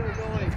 their goalie.